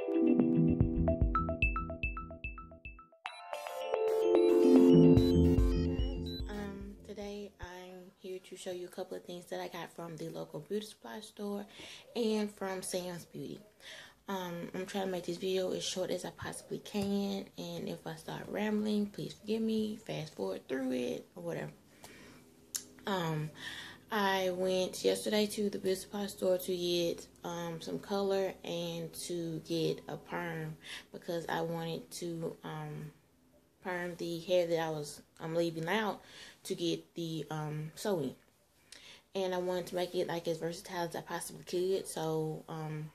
Um, today I'm here to show you a couple of things that I got from the local beauty supply store and from Sam's Beauty. Um, I'm trying to make this video as short as I possibly can, and if I start rambling, please forgive me, fast forward through it, or whatever. Um, I went yesterday to the beauty supply store to get um, some color and to get a perm because I wanted to um, perm the hair that I was I'm leaving out to get the um, sewing. And I wanted to make it like as versatile as I possibly could, so um,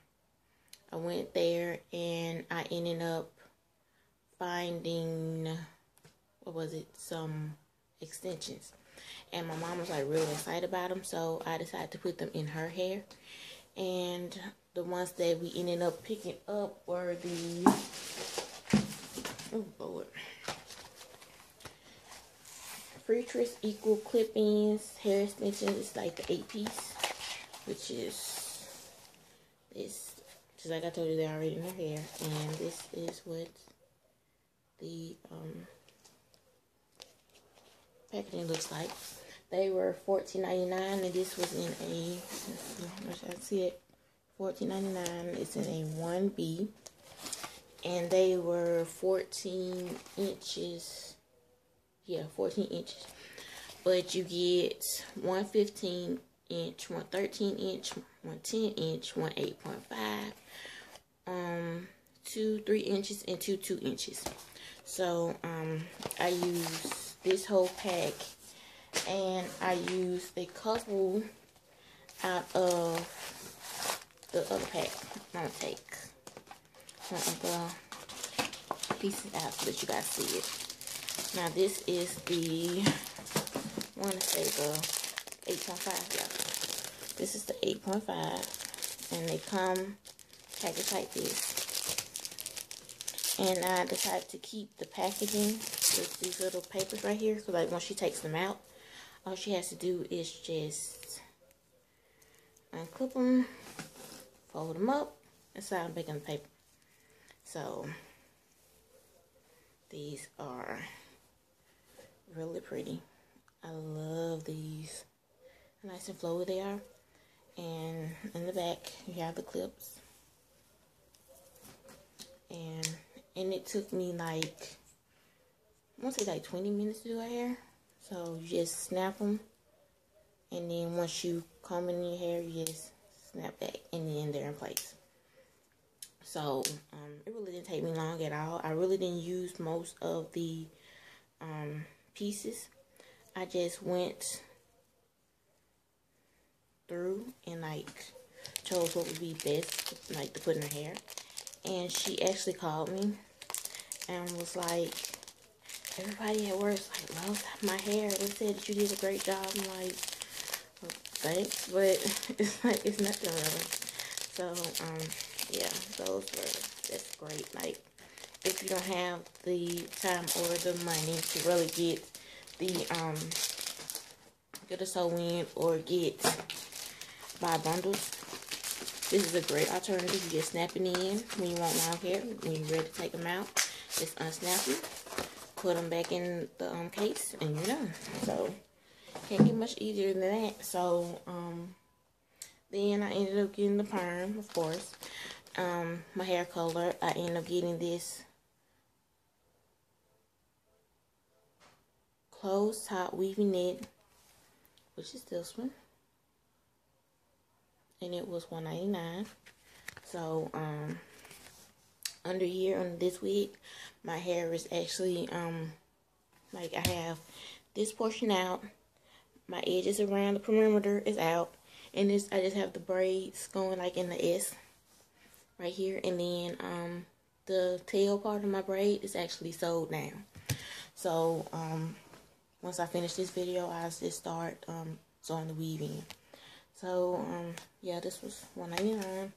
I went there and I ended up finding, what was it, some extensions. And my mom was like really excited about them, so I decided to put them in her hair. And the ones that we ended up picking up were the, oh Lord, Freetress Equal Clip-Ins hair extensions. It's like the eight piece, which is this just like I told you, they're already in her hair. And this is what the um, packaging looks like. They were $14.99 and this was in a, I see it, $14.99. It's in a 1B. And they were 14 inches. Yeah, 14 inches. But you get 115 inch, one 13 inch, one 10 inch, one 8.5, um, two 3 inches, and two 2 inches. So, um, I use this whole pack, and I use a couple out of the other pack. I'm going to take one of the pieces out so that you guys see it. Now, this is the, I want to say the 8.5, yeah. This is the 8.5, and they come packaged like this. And I decided to keep the packaging with these little papers right here, so like when she takes them out, all she has to do is just unclip them, fold them up, and start making the paper. So, these are really pretty. I love these nice and flowy they are. And in the back, you have the clips. And, and it took me like, want to say like 20 minutes to do her hair. So you just snap them. And then once you comb in your hair, you just snap back and then they're in place. So um, it really didn't take me long at all. I really didn't use most of the um, pieces. I just went through and like chose what would be best like to put in her hair and she actually called me and was like everybody at work like love my hair they said that you did a great job I'm like well, thanks but it's like it's nothing really so um yeah those were that's great like if you don't have the time or the money to really get the um get a sew in or get buy bundles. This is a great alternative. You just snap it in when you want long hair. When you're ready to take them out, just unsnap them, put them back in the um, case, and you're done. So, can't get much easier than that. So, um, then I ended up getting the perm, of course. Um, my hair color, I ended up getting this closed top weaving knit, which is this one and it was 199 so um under here on this wig my hair is actually um like I have this portion out my edges around the perimeter is out and this I just have the braids going like in the S right here and then um the tail part of my braid is actually sewed down so um once I finish this video I'll just start um sewing the weave in so, um, yeah, this was $1.99.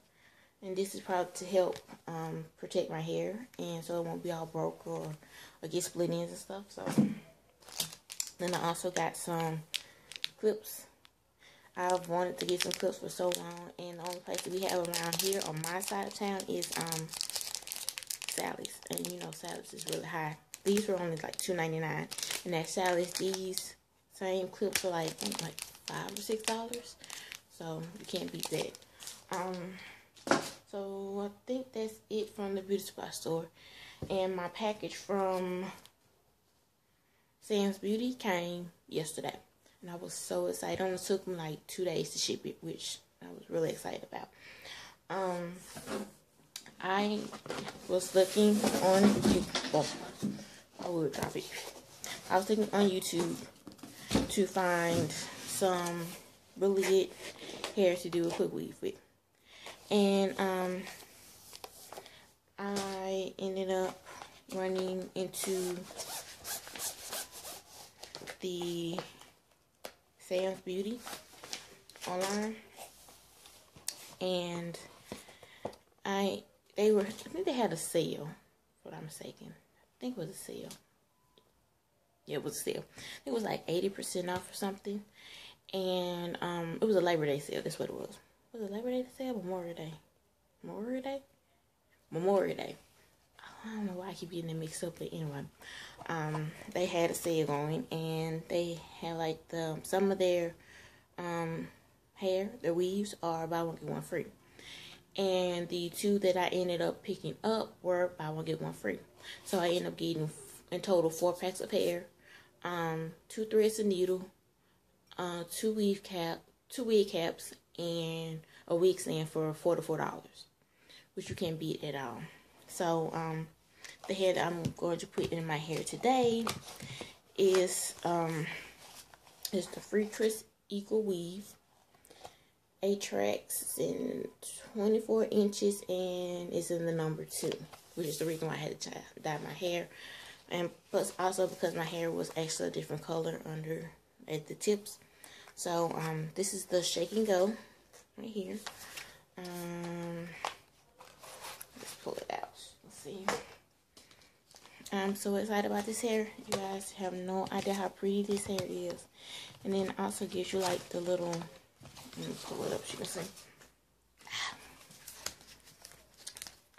And this is probably to help um, protect my hair. And so it won't be all broke or, or get split ends and stuff. So, then I also got some clips. I've wanted to get some clips for so long. And the only place that we have around here on my side of town is um, Sally's. And you know Sally's is really high. These were only like $2.99. And at Sally's, these same clips are like, like 5 or $6. So you can't beat that. Um, so I think that's it from the beauty supply store. And my package from Sam's Beauty came yesterday. And I was so excited. It only took me like two days to ship it, which I was really excited about. Um, I was looking on YouTube. Oh, I will drop it. I was looking on YouTube to find some really good hair to do a quick weave with. And um, I ended up running into the Sam's Beauty online. And I, they were, I think they had a sale, if I'm mistaken. I think it was a sale. Yeah, it was a sale. it was like 80% off or something. And um, it was a Labor Day sale. That's what it was. Was it Labor Day sale Memorial Day? Memorial Day? Memorial Day. I don't know why I keep getting it mixed up, but anyway, um, they had a sale going, and they had like the some of their um hair, their weaves are buy one get one free, and the two that I ended up picking up were buy one get one free. So I ended up getting in total four packs of hair, um, two threads of needle, uh, two weave cap, two wig caps, and a wig stand for four to four dollars, which you can't beat at all. So um, the hair that I'm going to put in my hair today is um is the Free Freetress Equal Weave Attrak in 24 inches and it's in the number two, which is the reason why I had to dye my hair. And plus also because my hair was actually a different color under at the tips. So um this is the shake and go right here. Um let's pull it out. Let's see. I'm so excited about this hair. You guys have no idea how pretty this hair is. And then also gives you like the little, let me pull it up so you can see.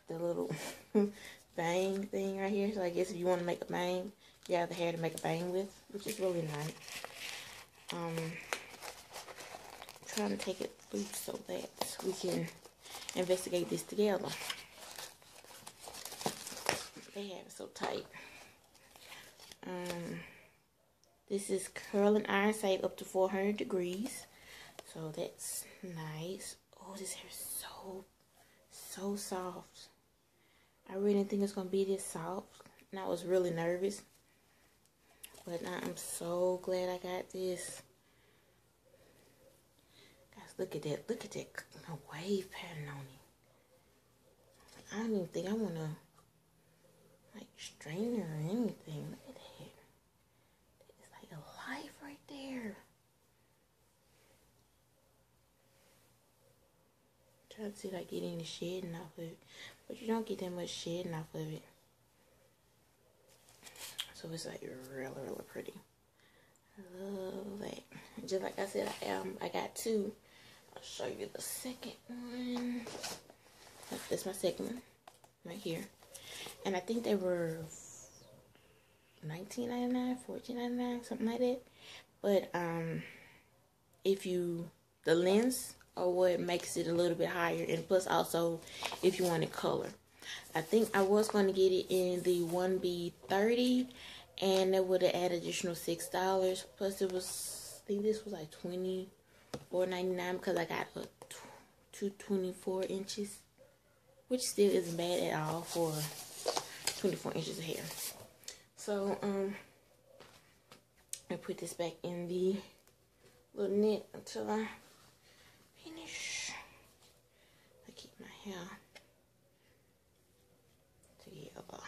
The little bang thing right here. So I guess if you want to make a bang, you have the hair to make a bang with, which is really nice. Um, trying to take it loose so that we can investigate this together. They have it so tight. Um, this is curling iron safe up to 400 degrees. So that's nice. Oh, this hair is so, so soft. I really didn't think it's going to be this soft. And I was really nervous. But now I'm so glad I got this. Look at that. Look at that wave pattern on it. I don't even think I want to like strainer or anything. Look at that. It's like a life right there. Try to see if I get shedding off of it. But you don't get that much shedding off of it. So it's like really, really pretty. I love that. Just like I said, I, um, I got two. I'll show you the second one. That's my second one. Right here and I think they were 19.99, 14.99, something like that. But um, if you the lens or what makes it a little bit higher, and plus also if you want color. I think I was going to get it in the 1B30 and that would have added additional six dollars plus it was I think this was like twenty four ninety nine because I got a two twenty four inches which still isn't bad at all for 24 inches of hair. So, um, I put this back in the little net until I finish. I keep my hair together.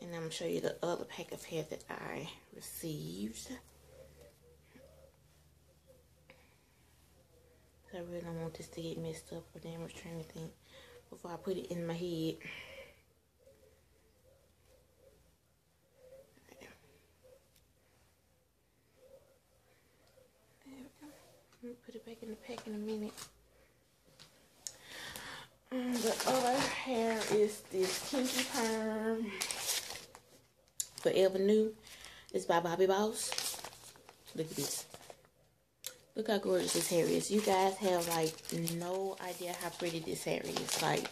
And I'm going to show you the other pack of hair that I received. I really don't want this to get messed up or damaged or anything before I put it in my head. Put it back in the pack in a minute. Um, the other hair is this Kinky Perm Forever Nu. It's by Bobbi Boss. Look at this. Look how gorgeous this hair is. You guys have like no idea how pretty this hair is. Like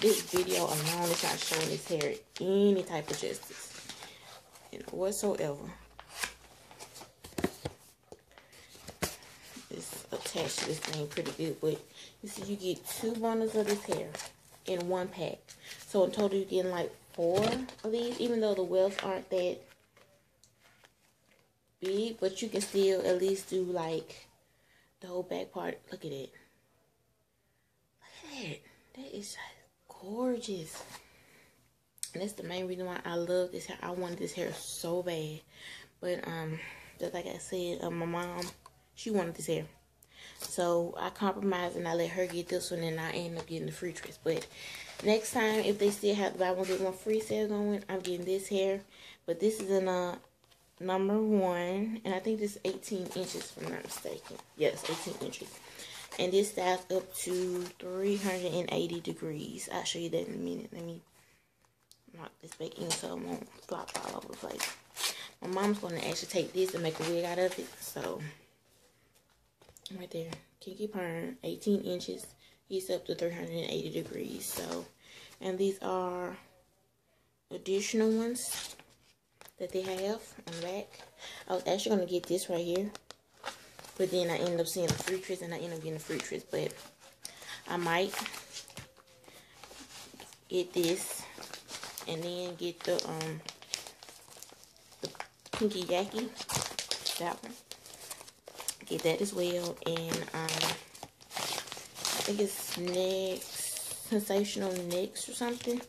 this video alone is not showing this hair any type of justice. You know, whatsoever. It's attached to this thing pretty good, but you see you get two bundles of this hair in one pack. So in total you're getting like four of these, even though the wells aren't that big, but you can still at least do like the whole back part. Look at it. Look at that. That is gorgeous. And that's the main reason why I love this hair. I wanted this hair so bad. But um just like I said, um, my mom, she wanted this hair. So I compromised and I let her get this one and I ended up getting the Freetress. But next time, if they still have the buy one get one free sale going, I'm getting this hair. But this is in a number one, and I think this is 18 inches, if I'm not mistaken. Yes, 18 inches. And this styles up to 380 degrees. I'll show you that in a minute. Let me knock this back in so it won't flop all over the place. My mom's going to actually take this and make a wig out of it. So, right there. Kinky Perm, 18 inches. He's up to 380 degrees. So, and these are additional ones that they have on the back. I was actually going to get this right here. But then I ended up seeing the Freetress and I ended up getting the Freetress. But I might get this and then get the um the pinky yaki that one get that as well and um i think it's next sensational next or something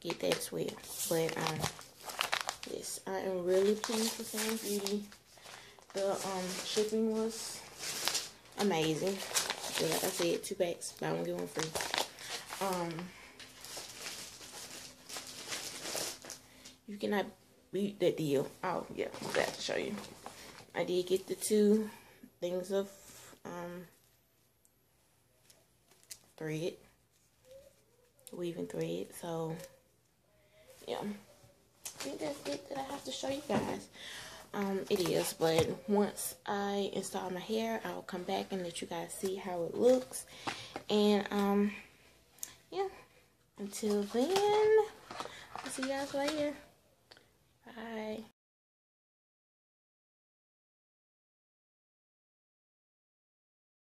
get that as well but um Yes, I am really pleased with Sam Beauty. The um, shipping was amazing. Like I said, two packs, buy one get one free. Um, you cannot beat that deal. Oh yeah, I'm glad to show you. I did get the two things of um thread, weaving thread. So yeah think that's it that I have to show you guys. Um, it is, but once I install my hair, I'll come back and let you guys see how it looks. And, um, yeah, until then, I'll see you guys later. Bye.